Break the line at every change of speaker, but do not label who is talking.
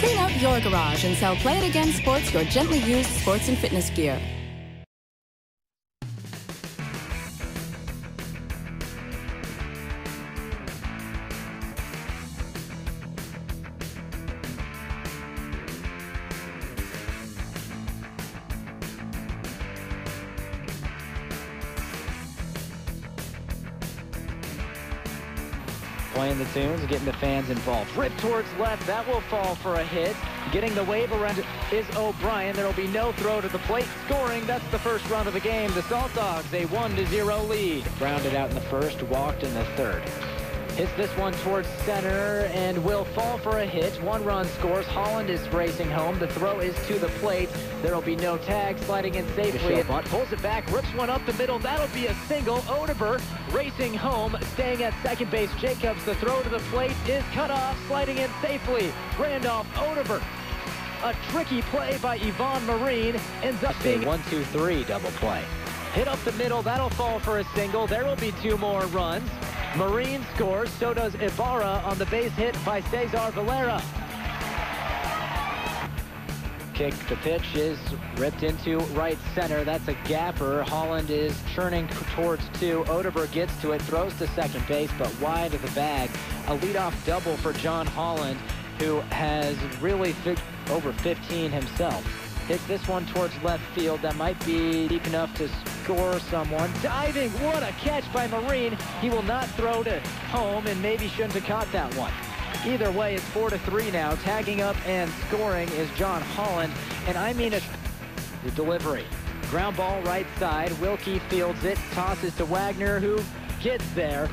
Clean out your garage and sell Play It Again Sports, your gently used sports and fitness gear.
Playing the tunes, getting the fans involved. Rip towards left, that will fall for a hit. Getting the wave around is O'Brien. There will be no throw to the plate. Scoring, that's the first run of the game. The Saltdogs, a 1-0 lead. Grounded out in the first, walked in the third. Hits this one towards center and will fall for a hit. One run scores. Holland is racing home. The throw is to the plate. There will be no tag. Sliding in safely. Bunt pulls it back, rips one up the middle. That'll be a single. Oduber racing home, staying at second base. Jacobs, the throw to the plate is cut off. Sliding in safely. Randolph Oduber. A tricky play by Yvonne Marine ends up being one, two, three double play. Hit up the middle. That'll fall for a single. There will be two more runs. Marine scores, so does Ibarra on the base hit by Cesar Valera. Kick, the pitch is ripped into right center. That's a gapper. Holland is churning towards two. Oduber gets to it, throws to second base, but wide of the bag. A leadoff double for John Holland, who has really over 15 himself. Hits this one towards left field. That might be deep enough to score someone. Diving, what a catch by Marine. He will not throw to home and maybe shouldn't have caught that one. Either way, it's 4 to three now. Tagging up and scoring is John Holland. And I mean it. The delivery. Ground ball right side. Wilkie fields it. Tosses to Wagner, who gets there.